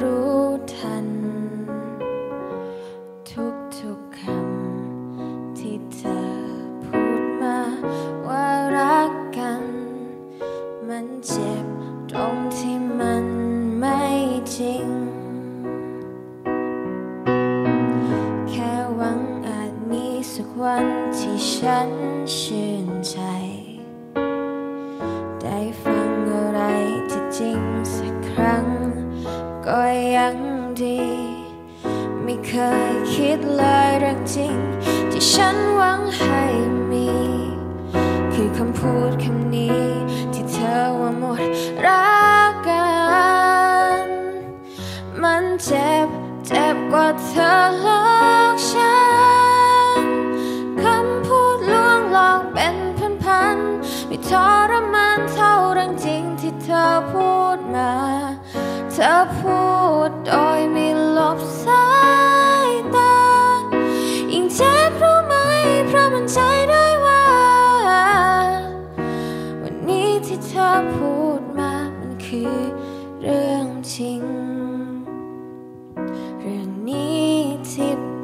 รู้ทัน ทุกทุคำที่เธอพูดมาว่ารักกัน มันเจ็บตรงที่มันไม่จริง แค่วังอาจมีสักวันที่ฉันชื่นใจ เคยคิดเลยรักจริง ที่ฉันหวังให้มี คือคำพูดคำนี้ ที่เธอว่าหมดรักกัน มันเจ็บเจ็บกว่าเธอหลอกฉันคำพูดลวงหลอกเป็นพันๆไม่ทรมานเท่าเรื่องจริงที่เธอพูดมา เธอพูดโดยไม่ลบซ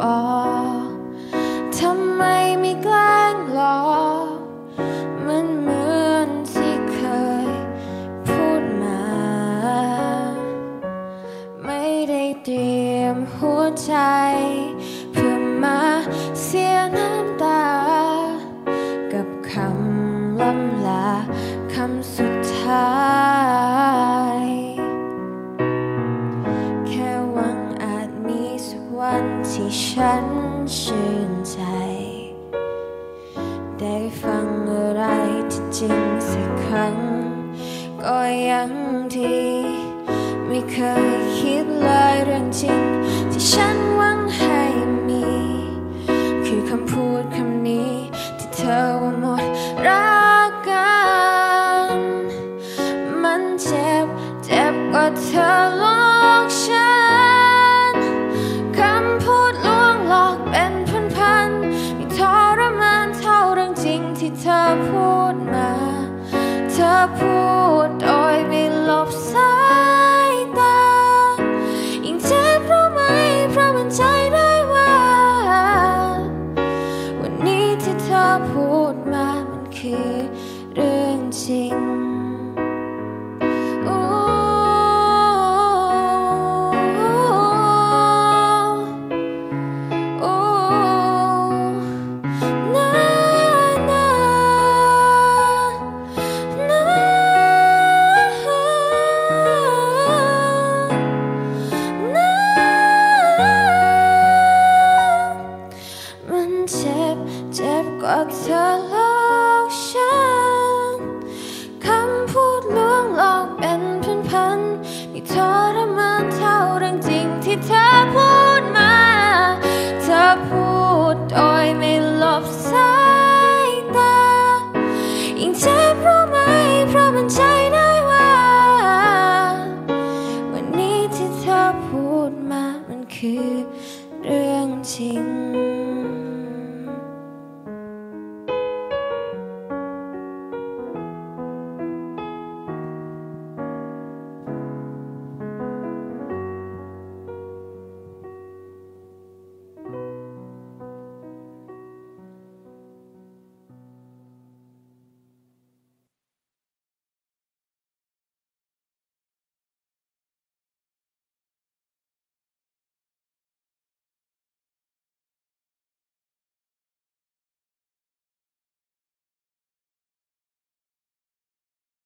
บอกทำไมไม่แกล้งหลอกมันเหมือนที่เคยพูดมา ไม่ได้เตรียมหัวใจ ได้ฟังอะไรที่จริงสักครั้ง ก็ยังที่ไม่เคยคิดเลยเรื่องจริงที่ฉัน 길은 진